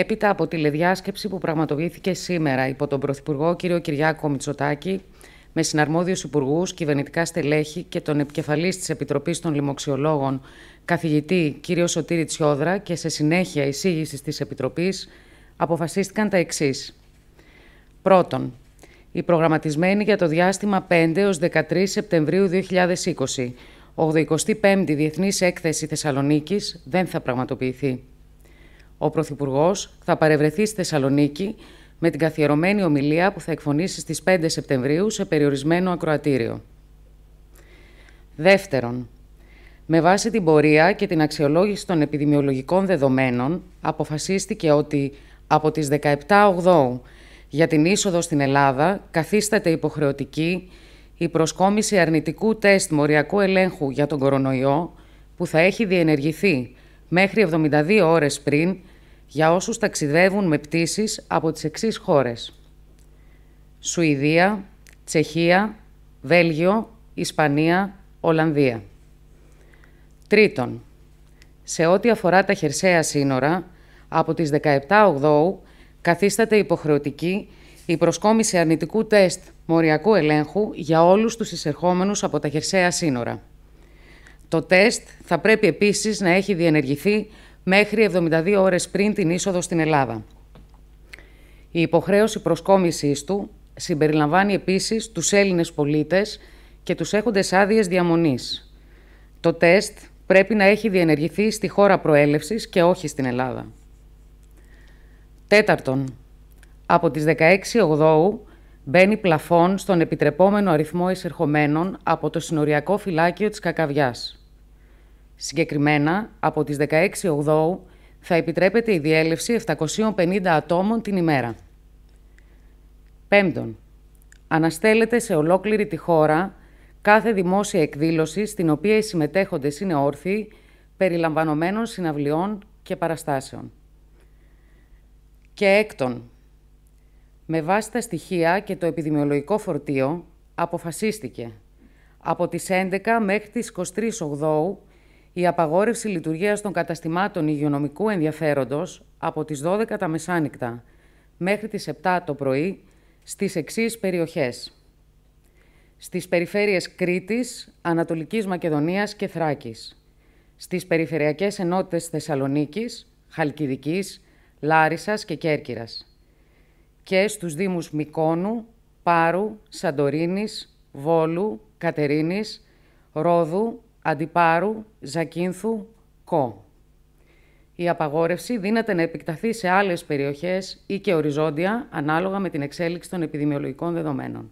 Έπειτα από τηλεδιάσκεψη που πραγματοποιήθηκε σήμερα υπό τον Πρωθυπουργό κ. Κυριάκο Μητσοτάκη, με συναρμόδιους υπουργούς, κυβερνητικά στελέχη και τον επικεφαλής της Επιτροπής των Λοιμοξιολόγων, καθηγητή κ. Σωτήρη Τσιόδρα και σε συνέχεια εισήγησης της Επιτροπής, αποφασίστηκαν τα εξής. Πρώτον, η προγραμματισμένη για το διάστημα 5 έως 13 Σεπτεμβρίου 2020 85η Διεθνής Έκθεση Θεσσαλονίκης δεν θα πραγματοποιηθεί. Ο Πρωθυπουργός θα παρευρεθεί στη Θεσσαλονίκη με την καθιερωμένη ομιλία που θα εκφωνήσει στις 5 Σεπτεμβρίου σε περιορισμένο ακροατήριο. Δεύτερον, με βάση την πορεία και την αξιολόγηση των επιδημιολογικών δεδομένων, αποφασίστηκε ότι από τις 17 Οκτώου για την είσοδο στην Ελλάδα καθίσταται υποχρεωτική η προσκόμιση αρνητικού τεστ μοριακού ελέγχου για τον κορονοϊό που θα έχει διενεργηθεί μέχρι 72 ώρες πριν για όσους ταξιδεύουν με πτήσεις από τις εξής χώρες. Σουηδία, Τσεχία, Βέλγιο, Ισπανία, Ολλανδία. Τρίτον, σε ό,τι αφορά τα χερσαία σύνορα, από τις 17 Οκτώου καθίσταται υποχρεωτική η προσκόμιση αρνητικού τεστ μοριακού ελέγχου για όλους τους εισερχόμενους από τα χερσαία σύνορα. Το τεστ θα πρέπει επίσης να έχει διενεργηθεί μέχρι 72 ώρες πριν την είσοδο στην Ελλάδα. Η υποχρέωση προσκόμισης του συμπεριλαμβάνει επίσης τους Έλληνες πολίτες και τους έχοντες άδειες διαμονής. Το τεστ πρέπει να έχει διενεργηθεί στη χώρα προέλευσης και όχι στην Ελλάδα. Τέταρτον, από τις 16 Οκτώου μπαίνει πλαφόν στον επιτρεπόμενο αριθμό εισερχομένων από το συνοριακό φυλάκιο της Κακαβιάς. Συγκεκριμένα, από τις 16 Οκτώου θα επιτρέπεται η διέλευση 750 ατόμων την ημέρα. Πέμπτον, αναστέλλεται σε ολόκληρη τη χώρα κάθε δημόσια εκδήλωση στην οποία οι συμμετέχοντες είναι όρθιοι, περιλαμβανομένων συναυλιών και παραστάσεων. Και έκτον, με βάση τα στοιχεία και το επιδημιολογικό φορτίο, αποφασίστηκε από τις 11 μέχρι τις 23 Οκτώου η απαγόρευση λειτουργίας των καταστημάτων υγειονομικού ενδιαφέροντος από τις 12 τα μεσάνυχτα μέχρι τις 7 το πρωί στις εξής περιοχές. Στις περιφέρειες Κρήτης, Ανατολικής Μακεδονίας και Θράκης. Στις περιφερειακές ενότητες Θεσσαλονίκης, Χαλκιδικής, Λάρισας και Κέρκυρας και στους Δήμους Μικόνου, Πάρου, Σαντορίνης, Βόλου, Κατερίνης, Ρόδου, Αντιπάρου, Ζακίνθου, Κο. Η απαγόρευση δύναται να επεκταθεί σε άλλες περιοχές ή και οριζόντια, ανάλογα με την εξέλιξη των επιδημιολογικών δεδομένων.